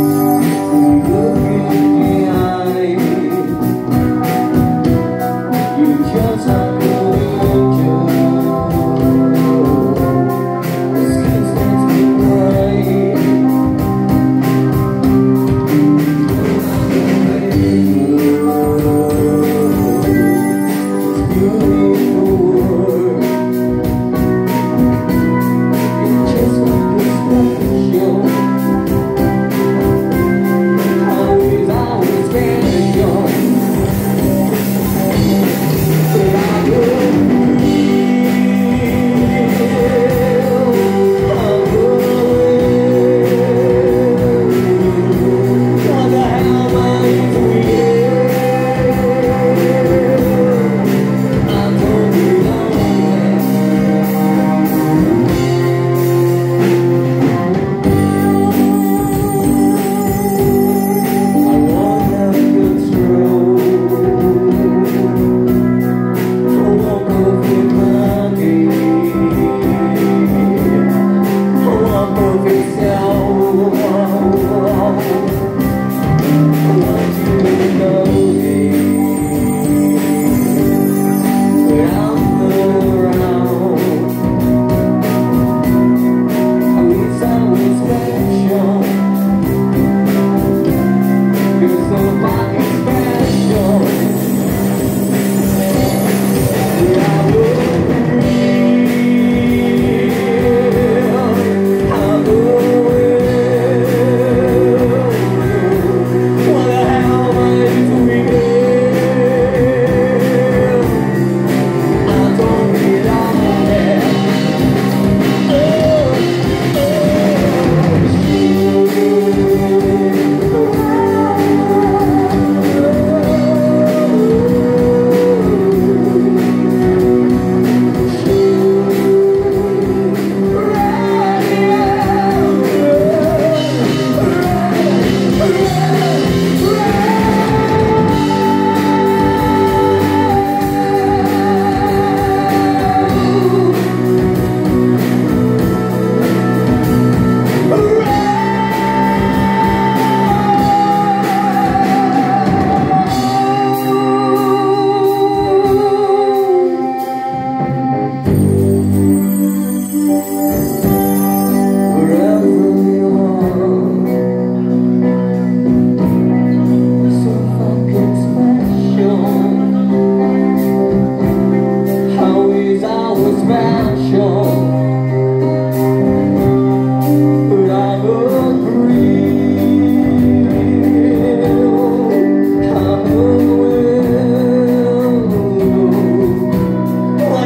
你永远的爱你悄悄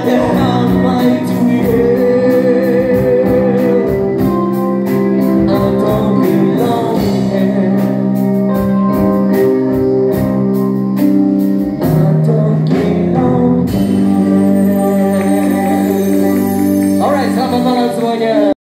the hell am I doing?